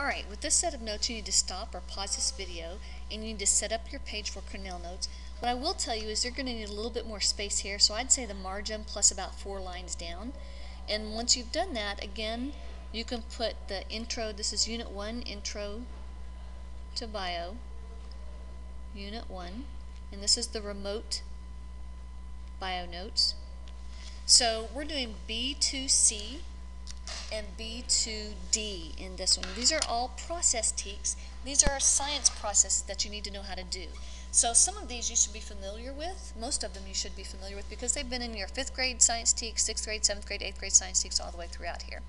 Alright, with this set of notes, you need to stop or pause this video and you need to set up your page for Cornell Notes. What I will tell you is you're going to need a little bit more space here, so I'd say the margin plus about four lines down. And once you've done that, again, you can put the intro, this is Unit 1, Intro to Bio, Unit 1, and this is the remote bio notes. So we're doing B2C and B2D in this one. These are all process TEKS. These are science processes that you need to know how to do. So some of these you should be familiar with. Most of them you should be familiar with because they've been in your fifth grade science TEKS, sixth grade, seventh grade, eighth grade science TEKS all the way throughout here.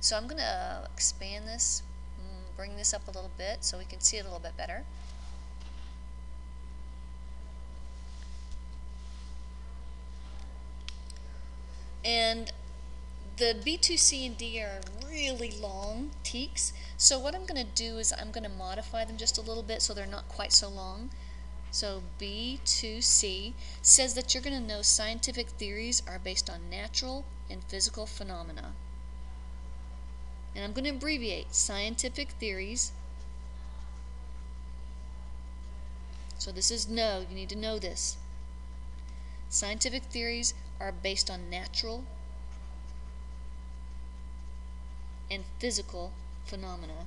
So I'm going to expand this, mm, bring this up a little bit so we can see it a little bit better. And the B2C and D are really long TEKS. So what I'm going to do is I'm going to modify them just a little bit so they're not quite so long. So B2C says that you're going to know scientific theories are based on natural and physical phenomena. And I'm going to abbreviate scientific theories. So this is know, you need to know this. Scientific theories are based on natural and physical phenomena.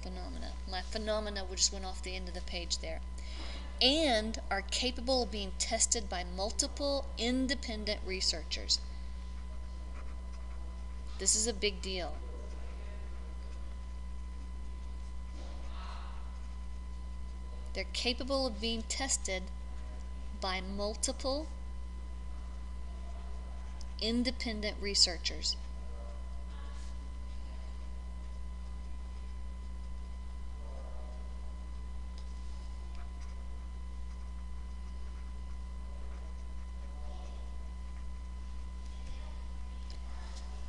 Phenomena. My phenomena just went off the end of the page there. And are capable of being tested by multiple independent researchers. This is a big deal. They're capable of being tested by multiple independent researchers.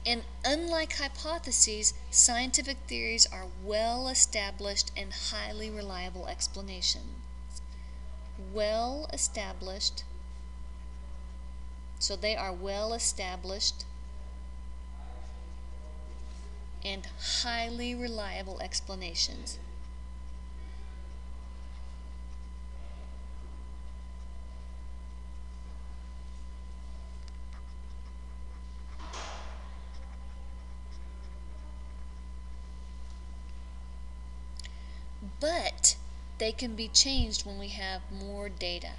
And unlike hypotheses, scientific theories are well established and highly reliable explanations. Well established, so they are well established and highly reliable explanations. But they can be changed when we have more data.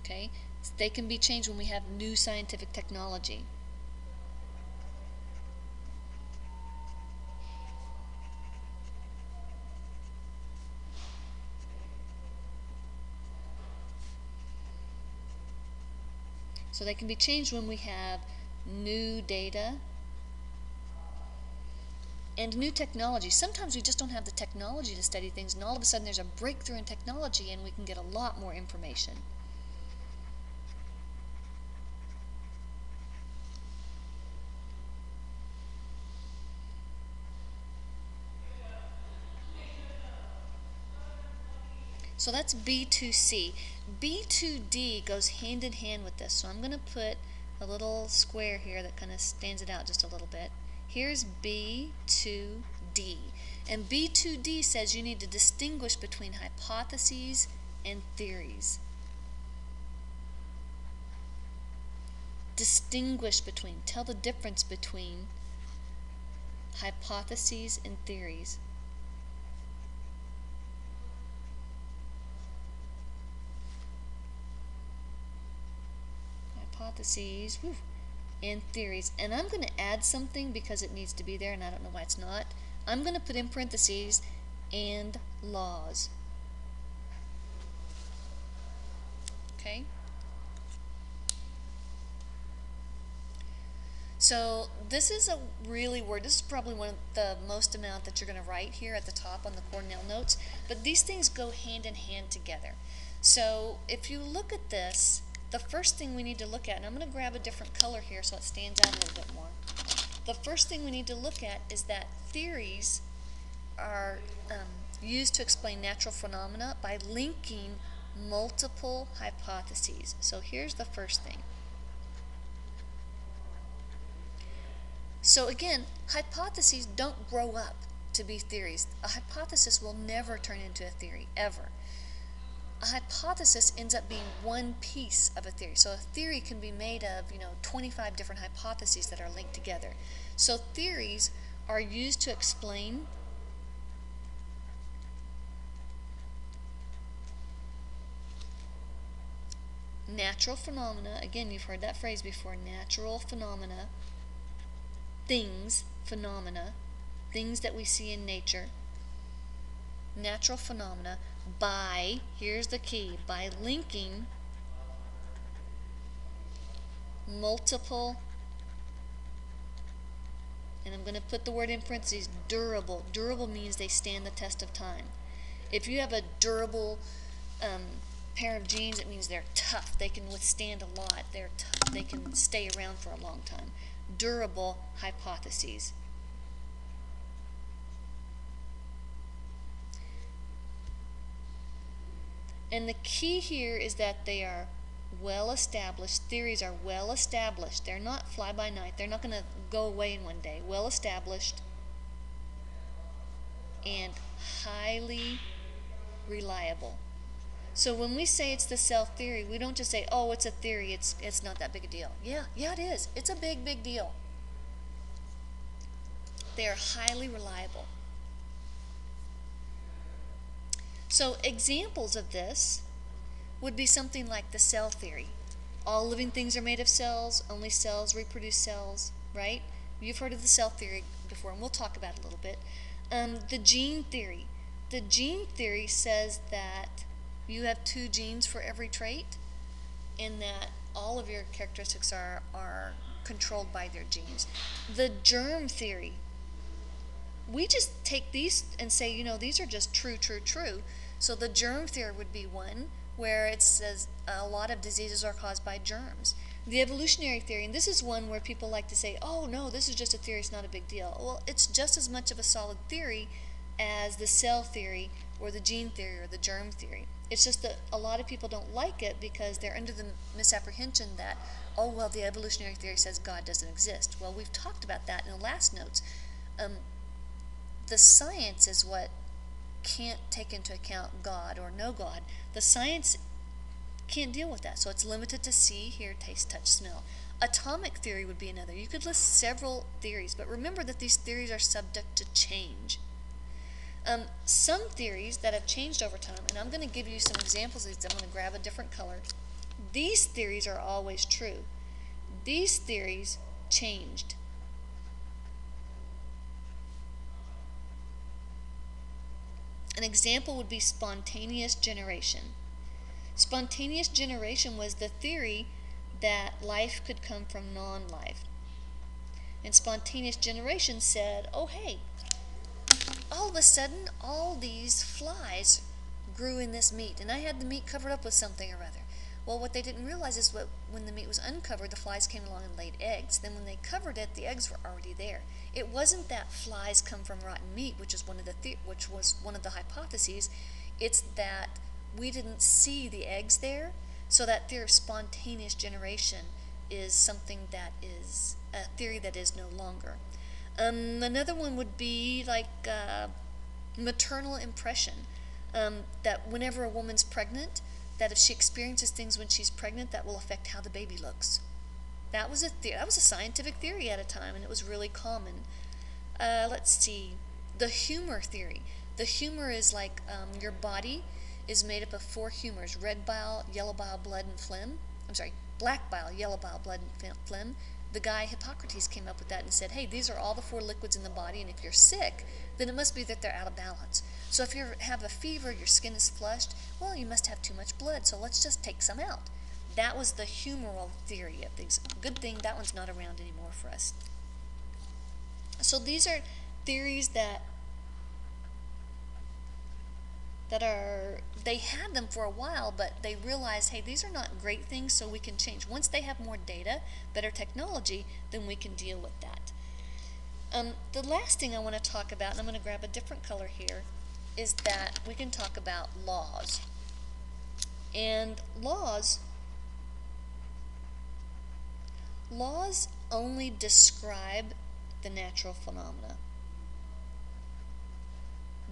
Okay? They can be changed when we have new scientific technology. So they can be changed when we have new data and new technology. Sometimes we just don't have the technology to study things, and all of a sudden there's a breakthrough in technology, and we can get a lot more information. So that's B2C. B2D goes hand in hand with this. So I'm going to put a little square here that kind of stands it out just a little bit. Here's B2D. And B2D says you need to distinguish between hypotheses and theories. Distinguish between, tell the difference between hypotheses and theories. Hypotheses, and theories. And I'm going to add something because it needs to be there and I don't know why it's not. I'm going to put in parentheses and laws. Okay? So this is a really word. This is probably one of the most amount that you're going to write here at the top on the Cornell notes. But these things go hand in hand together. So if you look at this, the first thing we need to look at, and I'm going to grab a different color here so it stands out a little bit more. The first thing we need to look at is that theories are, um, used to explain natural phenomena by linking multiple hypotheses. So here's the first thing. So again, hypotheses don't grow up to be theories. A hypothesis will never turn into a theory, ever. A hypothesis ends up being one piece of a theory. So a theory can be made of, you know, 25 different hypotheses that are linked together. So theories are used to explain natural phenomena. Again, you've heard that phrase before natural phenomena, things, phenomena, things that we see in nature, natural phenomena, by, here's the key, by linking multiple, and I'm going to put the word in parentheses, durable. Durable means they stand the test of time. If you have a durable um, pair of jeans, it means they're tough. They can withstand a lot. They're tough. They can stay around for a long time. Durable hypotheses. And the key here is that they are well established. Theories are well established. They're not fly by night. They're not going to go away in one day. Well established and highly reliable. So when we say it's the cell theory, we don't just say, "Oh, it's a theory. It's it's not that big a deal." Yeah, yeah, it is. It's a big, big deal. They are highly reliable. So examples of this would be something like the cell theory. All living things are made of cells. Only cells reproduce cells, right? You've heard of the cell theory before, and we'll talk about it a little bit. Um, the gene theory. The gene theory says that you have two genes for every trait, and that all of your characteristics are, are controlled by their genes. The germ theory, we just take these and say, you know, these are just true, true, true. So the germ theory would be one where it says a lot of diseases are caused by germs. The evolutionary theory, and this is one where people like to say, oh no, this is just a theory, it's not a big deal. Well, it's just as much of a solid theory as the cell theory or the gene theory or the germ theory. It's just that a lot of people don't like it because they're under the misapprehension that, oh, well, the evolutionary theory says God doesn't exist. Well, we've talked about that in the last notes. Um, the science is what can't take into account God or no God. The science can't deal with that, so it's limited to see, hear, taste, touch, smell. Atomic theory would be another. You could list several theories, but remember that these theories are subject to change. Um, some theories that have changed over time, and I'm going to give you some examples of these. I'm going to grab a different color. These theories are always true. These theories changed. An example would be spontaneous generation. Spontaneous generation was the theory that life could come from non life. And spontaneous generation said, oh, hey, all of a sudden, all these flies grew in this meat, and I had the meat covered up with something or other. Well, what they didn't realize is what when the meat was uncovered, the flies came along and laid eggs. Then when they covered it, the eggs were already there. It wasn't that flies come from rotten meat, which is one of the, which was one of the hypotheses. It's that we didn't see the eggs there, so that theory of spontaneous generation is something that is a theory that is no longer. Um, another one would be like uh, maternal impression. Um, that whenever a woman's pregnant, that if she experiences things when she's pregnant, that will affect how the baby looks. That was a that was a scientific theory at a time, and it was really common. Uh, let's see, the humor theory. The humor is like um, your body is made up of four humors: red bile, yellow bile, blood, and phlegm. I'm sorry, black bile, yellow bile, blood, and phlegm the guy Hippocrates came up with that and said, hey, these are all the four liquids in the body, and if you're sick, then it must be that they're out of balance. So if you have a fever, your skin is flushed, well, you must have too much blood, so let's just take some out. That was the humoral theory of things. Good thing that one's not around anymore for us. So these are theories that that are they had them for a while but they realized hey these are not great things so we can change once they have more data better technology then we can deal with that um, the last thing I want to talk about and I'm going to grab a different color here is that we can talk about laws. And laws laws only describe the natural phenomena.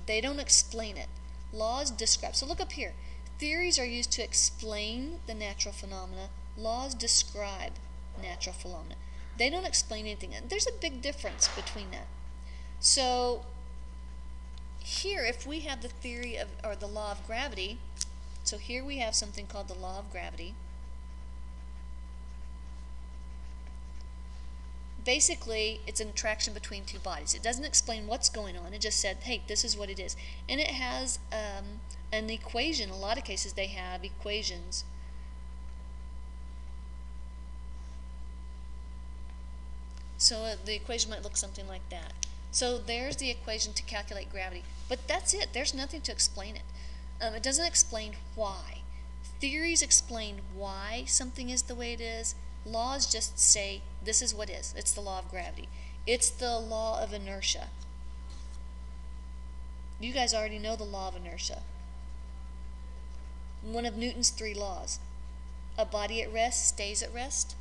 They don't explain it. Laws describe. So look up here. Theories are used to explain the natural phenomena. Laws describe natural phenomena. They don't explain anything. There's a big difference between that. So here, if we have the theory of, or the law of gravity, so here we have something called the law of gravity. Basically, it's an attraction between two bodies. It doesn't explain what's going on. It just said, hey, this is what it is. And it has um, an equation. A lot of cases, they have equations. So uh, the equation might look something like that. So there's the equation to calculate gravity. But that's it. There's nothing to explain it. Um, it doesn't explain why. Theories explain why something is the way it is. Laws just say this is what is. It's the law of gravity. It's the law of inertia. You guys already know the law of inertia. One of Newton's three laws. A body at rest stays at rest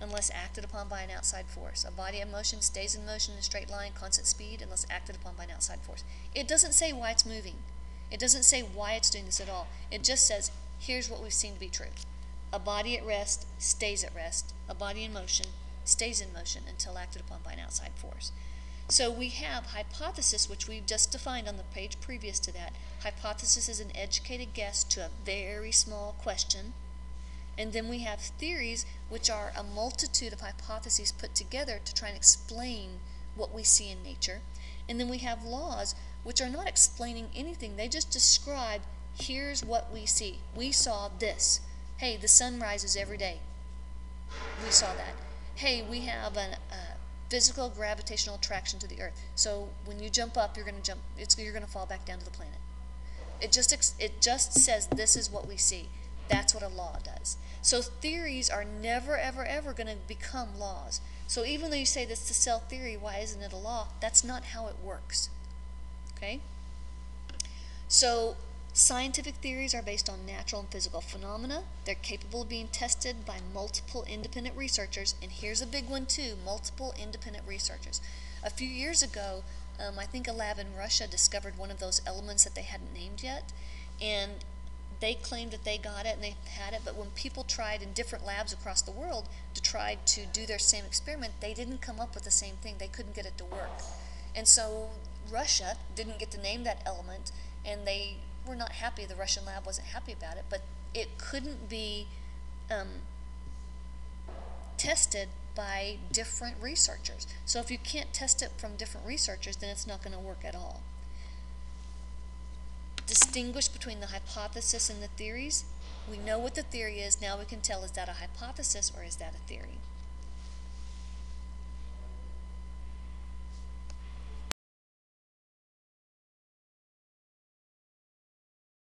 unless acted upon by an outside force. A body in motion stays in motion in a straight line, constant speed, unless acted upon by an outside force. It doesn't say why it's moving. It doesn't say why it's doing this at all. It just says, here's what we've seen to be true. A body at rest stays at rest. A body in motion stays in motion until acted upon by an outside force. So we have hypothesis, which we've just defined on the page previous to that. Hypothesis is an educated guess to a very small question and then we have theories, which are a multitude of hypotheses put together to try and explain what we see in nature. And then we have laws, which are not explaining anything. They just describe here's what we see. We saw this. Hey, the sun rises every day. We saw that. Hey, we have a physical gravitational attraction to the earth. So when you jump up, you're going to jump. It's, you're going to fall back down to the planet. It just it just says this is what we see. That's what a law does. So theories are never, ever, ever going to become laws. So even though you say this is a cell theory, why isn't it a law? That's not how it works. Okay? So scientific theories are based on natural and physical phenomena. They're capable of being tested by multiple independent researchers. And here's a big one too, multiple independent researchers. A few years ago, um, I think a lab in Russia discovered one of those elements that they hadn't named yet. And they claimed that they got it and they had it, but when people tried in different labs across the world to try to do their same experiment, they didn't come up with the same thing. They couldn't get it to work. And so Russia didn't get to name that element, and they were not happy. The Russian lab wasn't happy about it, but it couldn't be um, tested by different researchers. So if you can't test it from different researchers, then it's not going to work at all distinguish between the hypothesis and the theories. We know what the theory is. Now we can tell is that a hypothesis or is that a theory?